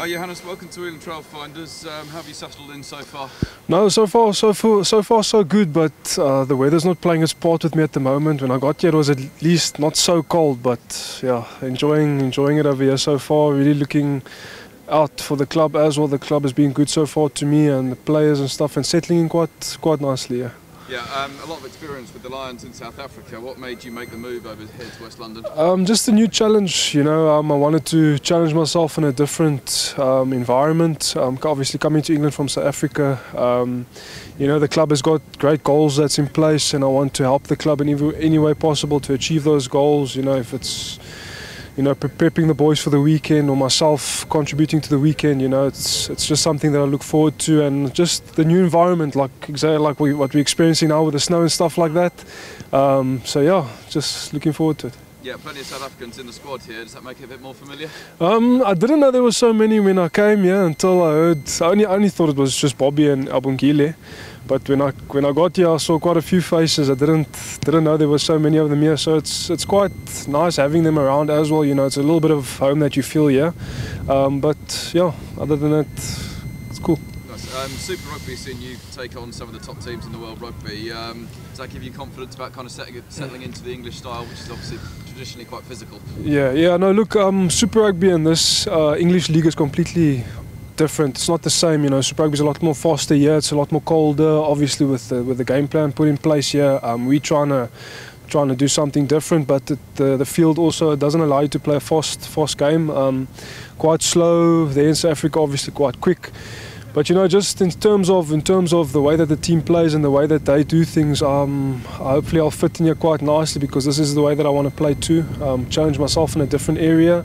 Uh, Johannes, welcome to Ealing Trailfinders. Um, how have you settled in so far? No, so far, so far, so far, so good. But uh, the weather's not playing its part with me at the moment. When I got here, it was at least not so cold. But yeah, enjoying, enjoying it over here so far. Really looking out for the club as well. The club has been good so far to me and the players and stuff, and settling in quite, quite nicely. Yeah. Yeah, um, a lot of experience with the Lions in South Africa. What made you make the move over here to West London? Um, just a new challenge, you know. Um, I wanted to challenge myself in a different um, environment. Um, obviously, coming to England from South Africa, um, you know, the club has got great goals that's in place, and I want to help the club in any, any way possible to achieve those goals. You know, if it's you know, prepping the boys for the weekend or myself contributing to the weekend, you know, it's it's just something that I look forward to and just the new environment, like exactly like we, what we're experiencing now with the snow and stuff like that. Um, so yeah, just looking forward to it. Yeah, plenty of South Africans in the squad here. Does that make it a bit more familiar? Um, I didn't know there were so many when I came here until I heard. I only, I only thought it was just Bobby and Abongile. But when I when I got here, I saw quite a few faces. I didn't didn't know there were so many of them here. So it's it's quite nice having them around as well. You know, it's a little bit of home that you feel here. Um, but yeah, other than that, it's cool. Nice. Um, Super Rugby seeing you take on some of the top teams in the world rugby. Um, does that give you confidence about kind of setting, settling into the English style, which is obviously traditionally quite physical? Yeah, yeah. No, look, um, Super Rugby and this uh, English league is completely different. It's not the same, you know. Super Rugby is a lot more faster here. It's a lot more colder. Obviously, with the, with the game plan put in place here, um, we're trying to trying to do something different. But the, the, the field also doesn't allow you to play a fast fast game. Um, quite slow. There in South Africa, obviously quite quick. But you know, just in terms of in terms of the way that the team plays and the way that they do things, um, hopefully I'll fit in here quite nicely because this is the way that I want to play too. Um, challenge myself in a different area,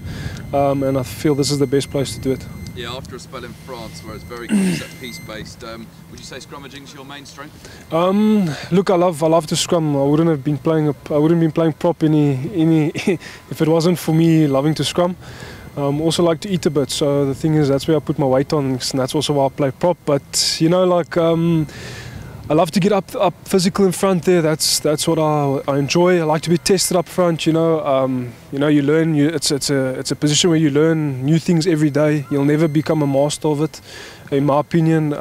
um, and I feel this is the best place to do it. Yeah, after a spell in France where it's very set piece based, um, would you say scrummaging is your main strength? Um, look, I love I love to scrum. I wouldn't have been playing I wouldn't have been playing prop any any if it wasn't for me loving to scrum. Um, also like to eat a bit, so the thing is that's where I put my weight on, and that's also why I play prop. But you know, like. Um, I love to get up up physical in front there. That's that's what I, I enjoy. I like to be tested up front. You know, um, you know, you learn. You, it's it's a it's a position where you learn new things every day. You'll never become a master of it, in my opinion.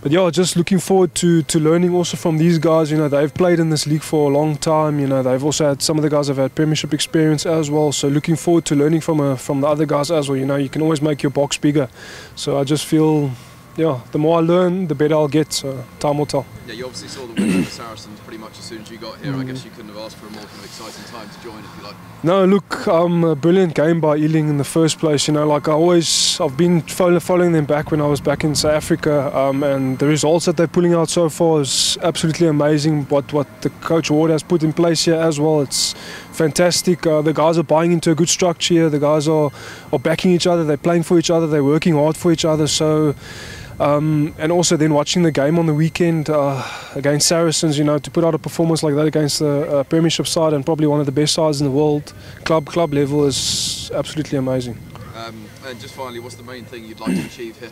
But yeah, just looking forward to to learning also from these guys. You know, they've played in this league for a long time. You know, they've also had some of the guys have had Premiership experience as well. So looking forward to learning from a, from the other guys as well. You know, you can always make your box bigger. So I just feel yeah, the more I learn, the better I'll get. So time will tell. Yeah, you obviously saw the win of Saracens pretty much as soon as you got here. Mm. I guess you couldn't have asked for a more kind of exciting time to join, if you like. No, look, um, a brilliant game by Ealing in the first place. You know, like I always, I've been following them back when I was back in South Africa, um, and the results that they're pulling out so far is absolutely amazing. What what the coach Ward has put in place here as well, it's fantastic. Uh, the guys are buying into a good structure here. The guys are are backing each other. They're playing for each other. They're working hard for each other. So. Um, and also then watching the game on the weekend uh, against Saracens, you know, to put out a performance like that against the uh, Premiership side and probably one of the best sides in the world, club club level, is absolutely amazing. Um, and just finally, what's the main thing you'd like to achieve here?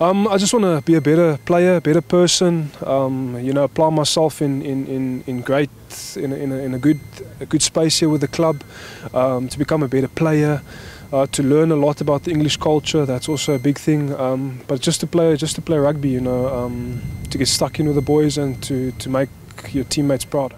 Um, I just want to be a better player, a better person. Um, you know, apply myself in in, in, in great in a, in, a, in a good a good space here with the club um, to become a better player uh, to learn a lot about the English culture. That's also a big thing. Um, but just to play, just to play rugby, you know, um, to get stuck in with the boys and to to make your teammates proud.